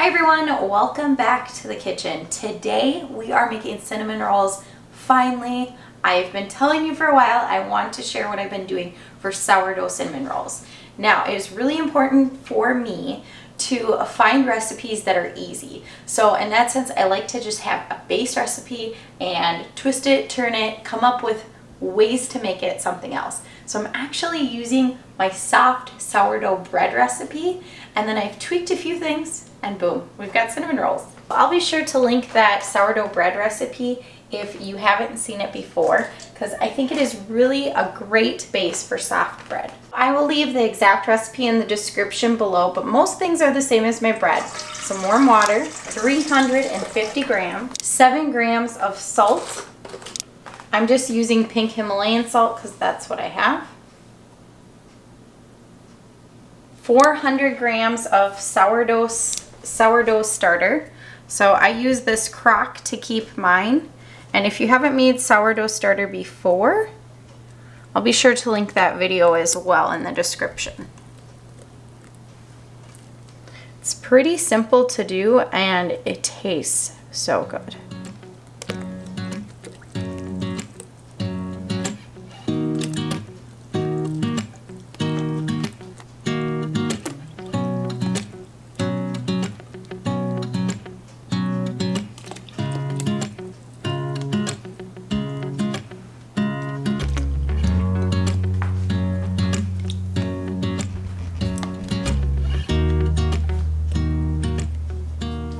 Hi everyone, welcome back to the kitchen. Today we are making cinnamon rolls. Finally, I've been telling you for a while I want to share what I've been doing for sourdough cinnamon rolls. Now, it is really important for me to find recipes that are easy. So in that sense, I like to just have a base recipe and twist it, turn it, come up with ways to make it something else. So I'm actually using my soft sourdough bread recipe and then I've tweaked a few things and boom, we've got cinnamon rolls. I'll be sure to link that sourdough bread recipe if you haven't seen it before because I think it is really a great base for soft bread. I will leave the exact recipe in the description below, but most things are the same as my bread. Some warm water, 350 grams, 7 grams of salt. I'm just using pink Himalayan salt because that's what I have. 400 grams of sourdough, sourdough starter. So I use this crock to keep mine. And if you haven't made sourdough starter before, I'll be sure to link that video as well in the description. It's pretty simple to do and it tastes so good.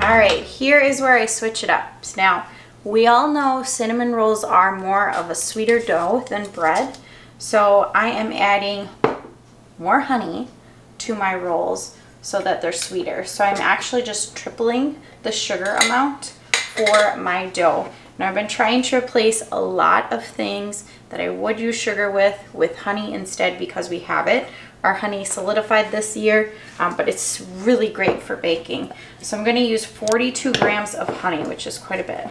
All right, here is where I switch it up. Now, we all know cinnamon rolls are more of a sweeter dough than bread. So I am adding more honey to my rolls so that they're sweeter. So I'm actually just tripling the sugar amount for my dough. Now I've been trying to replace a lot of things that I would use sugar with, with honey instead because we have it. Our honey solidified this year, um, but it's really great for baking. So I'm gonna use 42 grams of honey, which is quite a bit.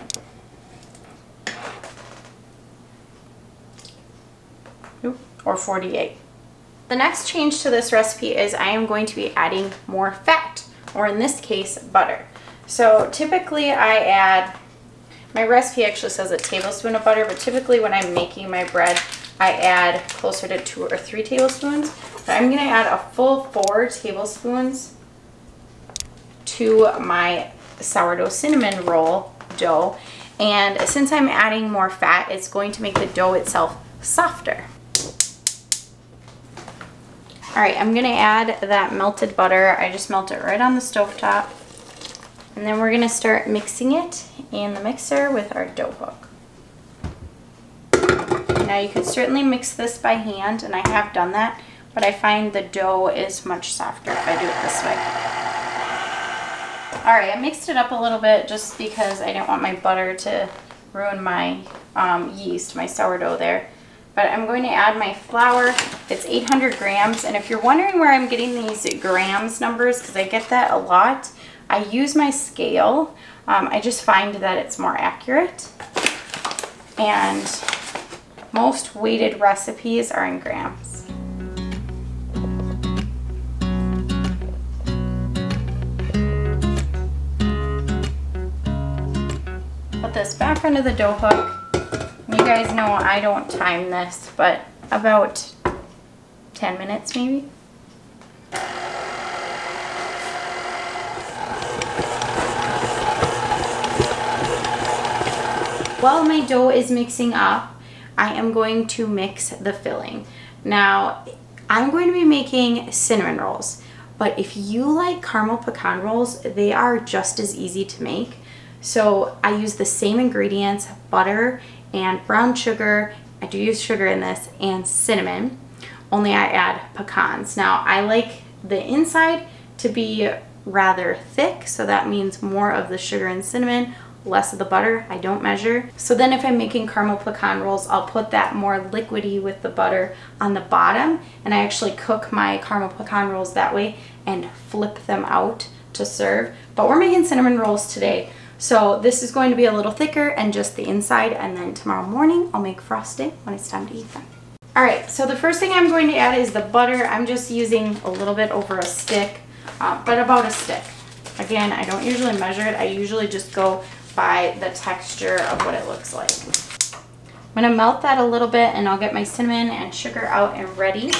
or 48. The next change to this recipe is I am going to be adding more fat, or in this case, butter. So typically I add, my recipe actually says a tablespoon of butter, but typically when I'm making my bread, I add closer to two or three tablespoons. I'm gonna add a full four tablespoons to my sourdough cinnamon roll dough. And since I'm adding more fat, it's going to make the dough itself softer. All right, I'm gonna add that melted butter. I just melt it right on the stove top. And then we're gonna start mixing it in the mixer with our dough hook. Now you could certainly mix this by hand, and I have done that, but I find the dough is much softer if I do it this way. All right, I mixed it up a little bit just because I didn't want my butter to ruin my um, yeast, my sourdough there. But I'm going to add my flour. It's 800 grams, and if you're wondering where I'm getting these grams numbers, because I get that a lot, I use my scale. Um, I just find that it's more accurate. And most weighted recipes are in grams. Put this back under the dough hook. You guys know I don't time this, but about 10 minutes maybe. While my dough is mixing up, I am going to mix the filling. Now, I'm going to be making cinnamon rolls, but if you like caramel pecan rolls, they are just as easy to make. So I use the same ingredients, butter and brown sugar, I do use sugar in this, and cinnamon, only I add pecans. Now I like the inside to be rather thick, so that means more of the sugar and cinnamon, less of the butter. I don't measure. So then if I'm making caramel pecan rolls, I'll put that more liquidy with the butter on the bottom and I actually cook my caramel pecan rolls that way and flip them out to serve. But we're making cinnamon rolls today. So this is going to be a little thicker and just the inside and then tomorrow morning I'll make frosting when it's time to eat them. All right, so the first thing I'm going to add is the butter. I'm just using a little bit over a stick, uh, but about a stick. Again, I don't usually measure it. I usually just go by the texture of what it looks like. I'm gonna melt that a little bit and I'll get my cinnamon and sugar out and ready.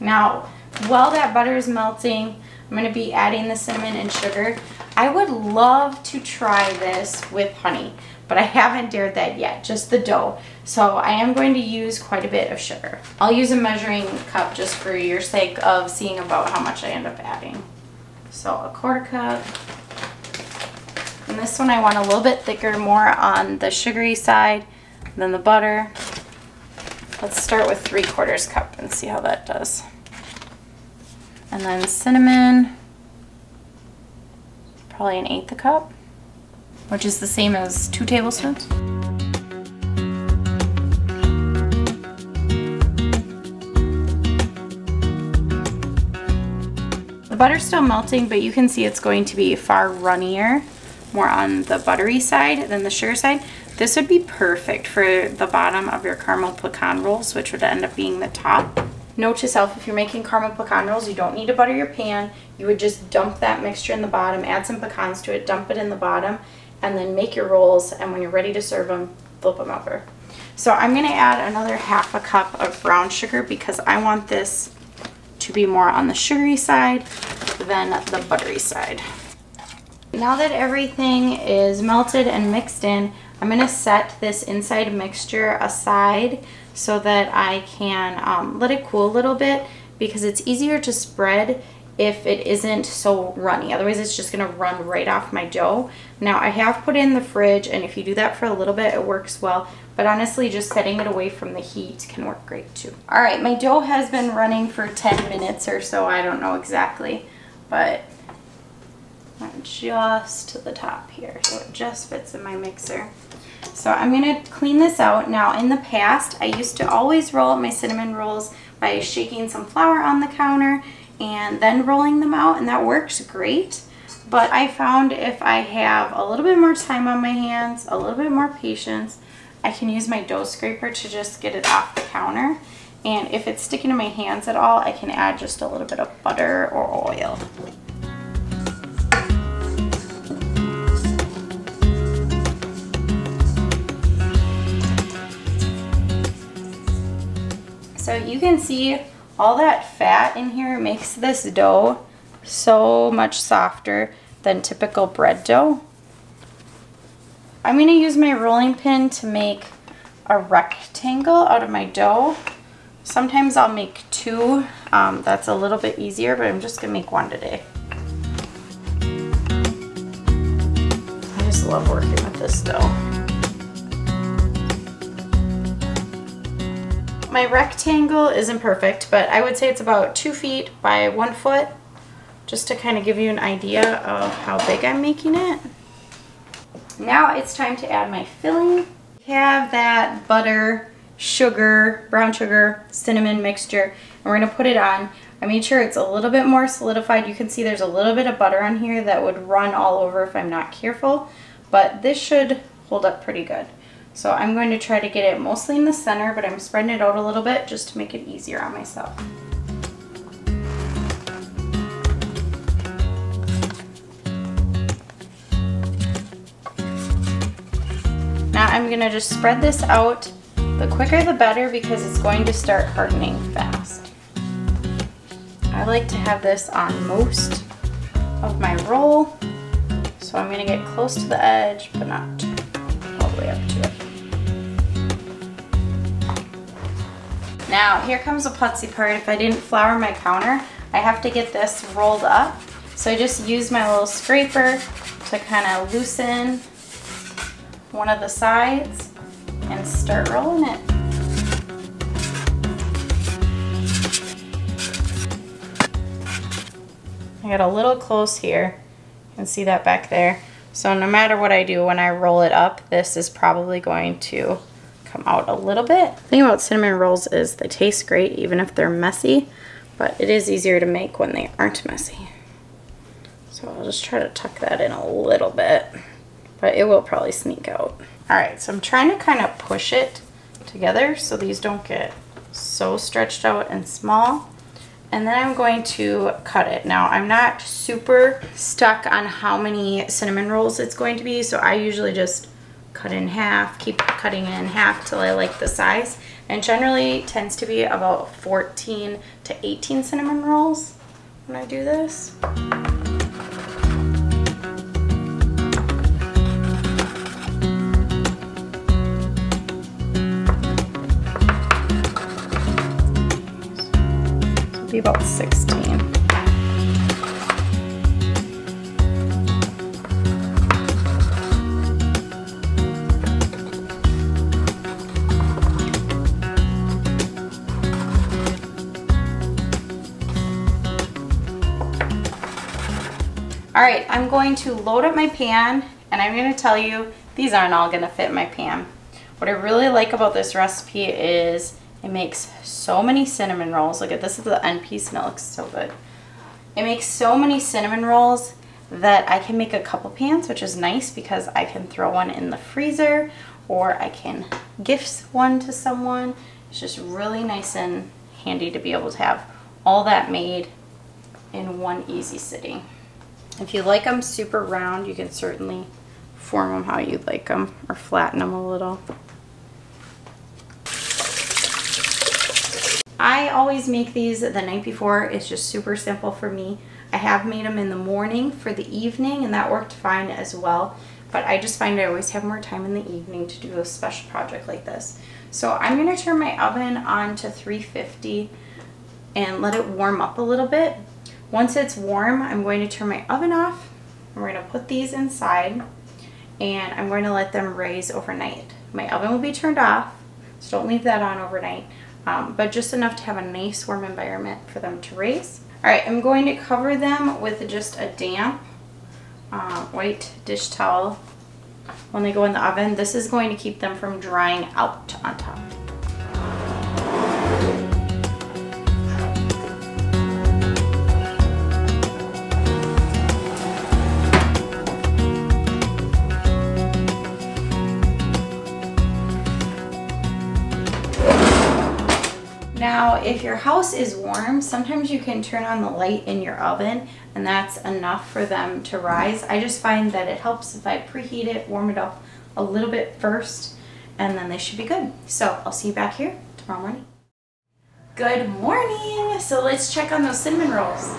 Now, while that butter is melting, I'm gonna be adding the cinnamon and sugar. I would love to try this with honey, but I haven't dared that yet, just the dough. So I am going to use quite a bit of sugar. I'll use a measuring cup just for your sake of seeing about how much I end up adding. So a quarter cup. And this one I want a little bit thicker, more on the sugary side than the butter. Let's start with three quarters cup and see how that does. And then cinnamon, probably an eighth a cup, which is the same as two tablespoons. The butter's still melting, but you can see it's going to be far runnier, more on the buttery side than the sugar side. This would be perfect for the bottom of your caramel pecan rolls, which would end up being the top. Note to self, if you're making caramel pecan rolls, you don't need to butter your pan. You would just dump that mixture in the bottom, add some pecans to it, dump it in the bottom, and then make your rolls. And when you're ready to serve them, flip them over. So I'm gonna add another half a cup of brown sugar because I want this to be more on the sugary side than the buttery side. Now that everything is melted and mixed in, I'm gonna set this inside mixture aside so that I can um, let it cool a little bit because it's easier to spread if it isn't so runny. Otherwise it's just gonna run right off my dough. Now I have put in the fridge and if you do that for a little bit, it works well. But honestly, just setting it away from the heat can work great too. All right, my dough has been running for 10 minutes or so. I don't know exactly, but just to the top here. So it just fits in my mixer. So I'm going to clean this out. Now in the past, I used to always roll up my cinnamon rolls by shaking some flour on the counter and then rolling them out and that works great. But I found if I have a little bit more time on my hands, a little bit more patience, I can use my dough scraper to just get it off the counter. And if it's sticking to my hands at all, I can add just a little bit of butter or oil. So you can see all that fat in here makes this dough so much softer than typical bread dough. I'm going to use my rolling pin to make a rectangle out of my dough. Sometimes I'll make two. Um, that's a little bit easier, but I'm just going to make one today. I just love working with this dough. My rectangle isn't perfect, but I would say it's about two feet by one foot, just to kind of give you an idea of how big I'm making it. Now it's time to add my filling. Have that butter, sugar, brown sugar, cinnamon mixture, and we're gonna put it on. I made sure it's a little bit more solidified. You can see there's a little bit of butter on here that would run all over if I'm not careful, but this should hold up pretty good. So I'm going to try to get it mostly in the center, but I'm spreading it out a little bit just to make it easier on myself. Now I'm going to just spread this out. The quicker the better because it's going to start hardening fast. I like to have this on most of my roll. So I'm going to get close to the edge, but not all Now, here comes the putsy part. If I didn't flour my counter, I have to get this rolled up. So I just use my little scraper to kind of loosen one of the sides and start rolling it. I got a little close here. You can see that back there. So no matter what I do when I roll it up, this is probably going to come out a little bit. The thing about cinnamon rolls is they taste great even if they're messy, but it is easier to make when they aren't messy. So I'll just try to tuck that in a little bit, but it will probably sneak out. All right, so I'm trying to kind of push it together so these don't get so stretched out and small. and then I'm going to cut it. Now, I'm not super stuck on how many cinnamon rolls it's going to be, so I usually just cut in half, keep cutting in half till I like the size. And generally tends to be about 14 to 18 cinnamon rolls when I do this. be about 16. All right, I'm going to load up my pan and I'm gonna tell you, these aren't all gonna fit my pan. What I really like about this recipe is it makes so many cinnamon rolls. Look at this is the end piece and it looks so good. It makes so many cinnamon rolls that I can make a couple pans, which is nice because I can throw one in the freezer or I can gift one to someone. It's just really nice and handy to be able to have all that made in one easy sitting. If you like them super round, you can certainly form them how you like them or flatten them a little. I always make these the night before. It's just super simple for me. I have made them in the morning for the evening and that worked fine as well. But I just find I always have more time in the evening to do a special project like this. So I'm going to turn my oven on to 350 and let it warm up a little bit. Once it's warm, I'm going to turn my oven off. We're going to put these inside and I'm going to let them raise overnight. My oven will be turned off, so don't leave that on overnight, um, but just enough to have a nice warm environment for them to raise. All right, I'm going to cover them with just a damp uh, white dish towel when they go in the oven. This is going to keep them from drying out on top. If your house is warm, sometimes you can turn on the light in your oven and that's enough for them to rise. I just find that it helps if I preheat it, warm it up a little bit first, and then they should be good. So I'll see you back here tomorrow morning. Good morning! So let's check on those cinnamon rolls.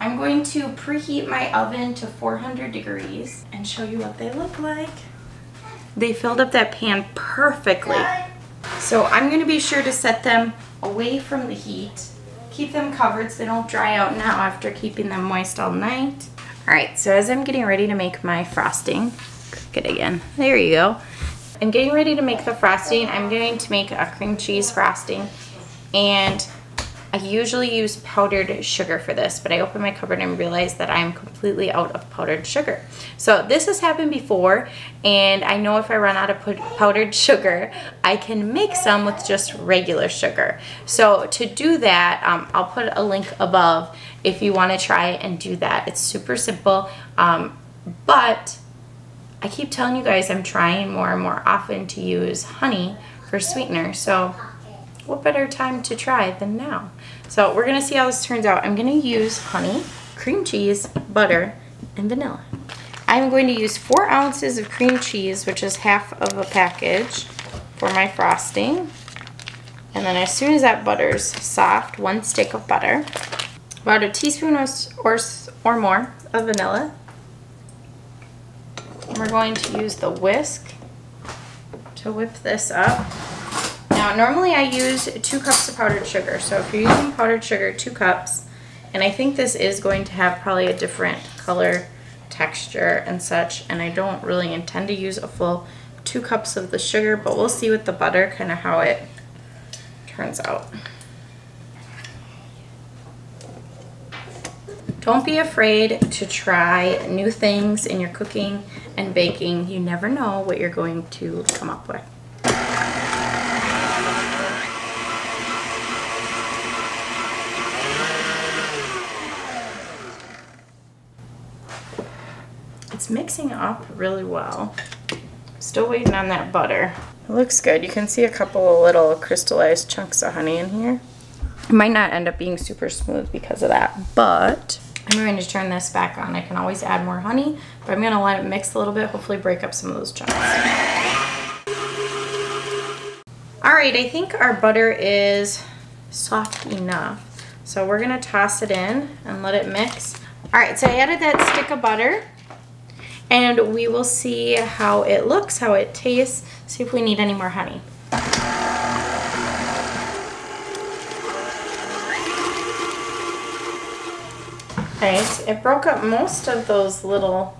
I'm going to preheat my oven to 400 degrees and show you what they look like. They filled up that pan perfectly. So I'm going to be sure to set them away from the heat. Keep them covered so they don't dry out now after keeping them moist all night. All right, so as I'm getting ready to make my frosting, it again. There you go. I'm getting ready to make the frosting. I'm going to make a cream cheese frosting and I usually use powdered sugar for this, but I opened my cupboard and realized that I'm completely out of powdered sugar. So this has happened before, and I know if I run out of powdered sugar, I can make some with just regular sugar. So to do that, um, I'll put a link above if you want to try and do that. It's super simple, um, but I keep telling you guys I'm trying more and more often to use honey for sweetener. So what better time to try than now? So we're gonna see how this turns out. I'm gonna use honey, cream cheese, butter, and vanilla. I'm going to use four ounces of cream cheese, which is half of a package for my frosting. And then as soon as that butter's soft, one stick of butter, about a teaspoon or, or, or more of vanilla. And we're going to use the whisk to whip this up. Now, normally I use two cups of powdered sugar. So if you're using powdered sugar, two cups. And I think this is going to have probably a different color, texture, and such. And I don't really intend to use a full two cups of the sugar, but we'll see with the butter kind of how it turns out. Don't be afraid to try new things in your cooking and baking. You never know what you're going to come up with. Mixing up really well. Still waiting on that butter. It looks good. You can see a couple of little crystallized chunks of honey in here. It might not end up being super smooth because of that, but I'm going to turn this back on. I can always add more honey, but I'm gonna let it mix a little bit, hopefully break up some of those chunks. All right, I think our butter is soft enough. So we're gonna toss it in and let it mix. All right, so I added that stick of butter and we will see how it looks, how it tastes, see if we need any more honey. Right, it broke up most of those little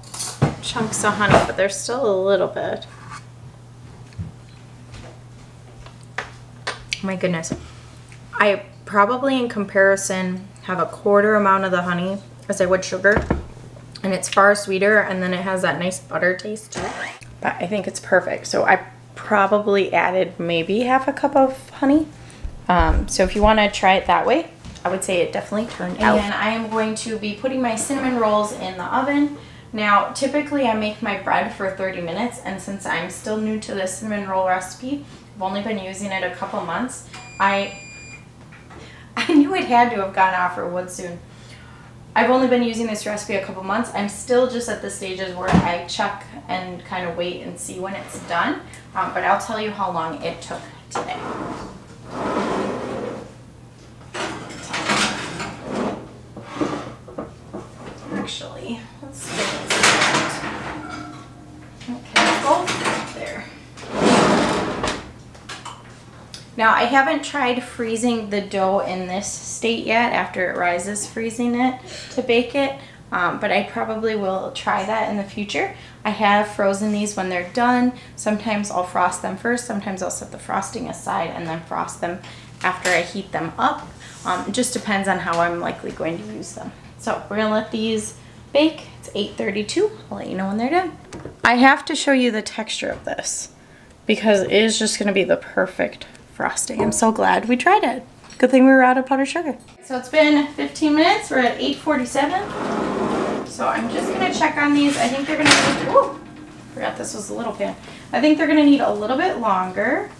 chunks of honey, but there's still a little bit. Oh my goodness. I probably in comparison have a quarter amount of the honey as I would sugar. And it's far sweeter and then it has that nice butter taste too. But I think it's perfect. So I probably added maybe half a cup of honey. Um, so if you want to try it that way, I would say it definitely turned out. And I am going to be putting my cinnamon rolls in the oven. Now, typically I make my bread for 30 minutes, and since I'm still new to the cinnamon roll recipe, I've only been using it a couple months, I, I knew it had to have gone off or would soon. I've only been using this recipe a couple months. I'm still just at the stages where I check and kind of wait and see when it's done, um, but I'll tell you how long it took today. actually. Let's Okay, both there. Now I haven't tried freezing the dough in this state yet after it rises freezing it to bake it. Um, but I probably will try that in the future. I have frozen these when they're done. Sometimes I'll frost them first, sometimes I'll set the frosting aside and then frost them after I heat them up. Um, it just depends on how I'm likely going to use them. So we're gonna let these bake. It's 8.32. I'll let you know when they're done. I have to show you the texture of this because it is just gonna be the perfect frosting. I'm so glad we tried it. Good thing we were out of powdered sugar. So it's been 15 minutes. We're at 8.47. So I'm just gonna check on these. I think they're gonna need, whoo, forgot this was a little pan. I think they're gonna need a little bit longer.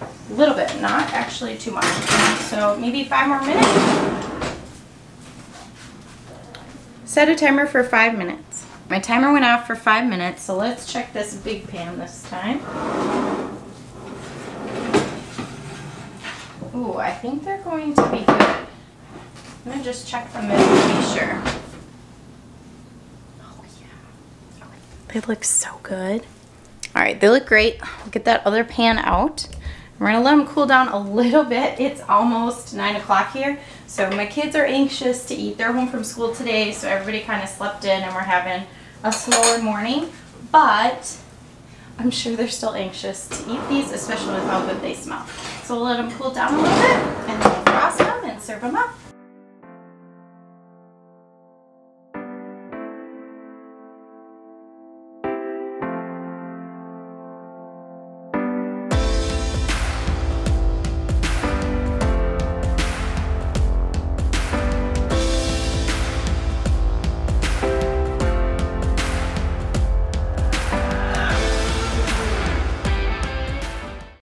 A little bit, not actually too much. So maybe five more minutes. Set a timer for five minutes. My timer went off for five minutes, so let's check this big pan this time. Ooh, I think they're going to be good. I'm gonna just check them middle to be sure. Oh yeah. They look so good. All right, they look great. I'll get that other pan out. We're gonna let them cool down a little bit. It's almost nine o'clock here. So my kids are anxious to eat. They're home from school today, so everybody kind of slept in and we're having a slower morning. But I'm sure they're still anxious to eat these, especially with how good they smell. So we'll let them cool down a little bit and then frost them and serve them up.